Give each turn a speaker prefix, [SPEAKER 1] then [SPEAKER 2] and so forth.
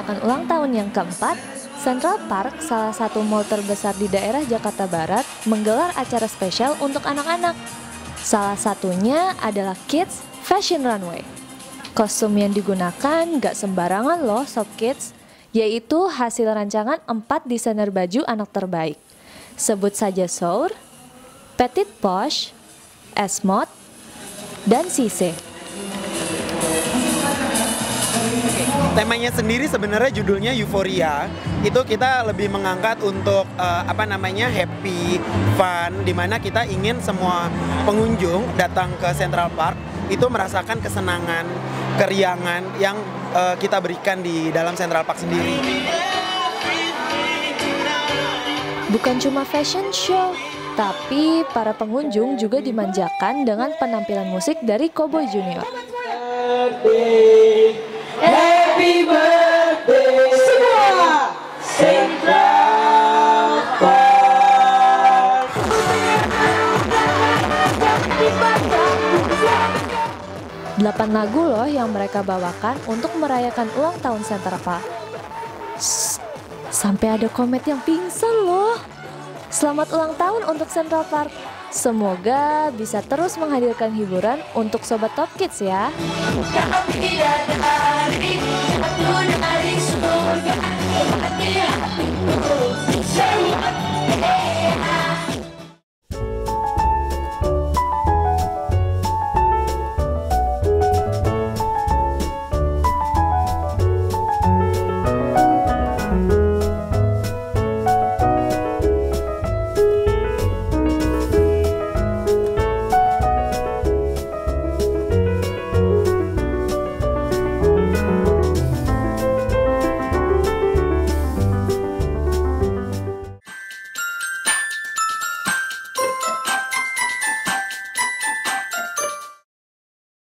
[SPEAKER 1] merayakan ulang tahun yang keempat, Central Park, salah satu mall terbesar di daerah Jakarta Barat, menggelar acara spesial untuk anak-anak. Salah satunya adalah Kids Fashion Runway. Kostum yang digunakan gak sembarangan loh Sob Kids, yaitu hasil rancangan empat desainer baju anak terbaik. Sebut saja Sour, Petit Posh, Esmod, dan Sise.
[SPEAKER 2] Temanya sendiri sebenarnya judulnya Euphoria. Itu kita lebih mengangkat untuk uh, apa namanya happy, fun, di mana kita ingin semua pengunjung datang ke Central Park itu merasakan kesenangan, keriangan yang uh, kita berikan di dalam Central Park sendiri.
[SPEAKER 1] Bukan cuma fashion show, tapi para pengunjung juga dimanjakan dengan penampilan musik dari Cowboy Junior. Happy, happy birthday semua Central Park. Delapan lagu loh yang mereka bawakan untuk merayakan ulang tahun Central Park. Sampai ada komet yang pingsan loh. Selamat ulang tahun untuk Central Park. Semoga bisa terus menghadirkan hiburan untuk Sobat Top Kids ya.